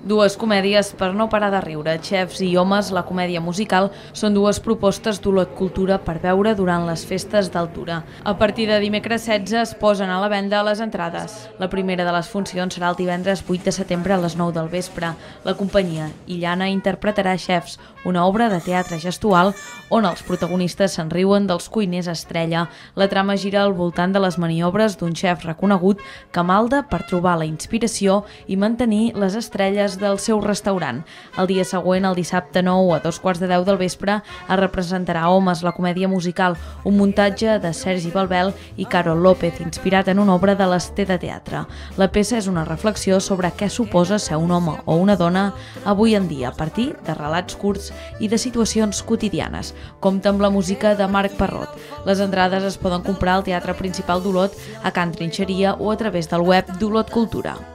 Dues comèdies per no parar de riure. Xefs i homes, la comèdia musical, són dues propostes d'Olot Cultura per veure durant les festes d'altura. A partir de dimecres 16 es posen a la venda les entrades. La primera de les funcions serà el divendres 8 de setembre a les 9 del vespre. La companyia Illana interpretarà Xefs, una obra de teatre gestual on els protagonistes se'n riuen dels cuiners estrella. La trama gira al voltant de les maniobres d'un xef reconegut que malda per trobar la inspiració i mantenir les estrelles places del seu restaurant. El dia següent, el dissabte 9 a dos quarts de 10 del vespre, es representarà Homes, la comèdia musical, un muntatge de Sergi Balbel i Carol López, inspirat en una obra de l'Esté de Teatre. La peça és una reflexió sobre què suposa ser un home o una dona avui en dia, a partir de relats curts i de situacions quotidianes. Compta amb la música de Marc Parrot. Les entrades es poden comprar al Teatre Principal d'Olot, a Can Trinxeria o a través del web d'Olot Cultura.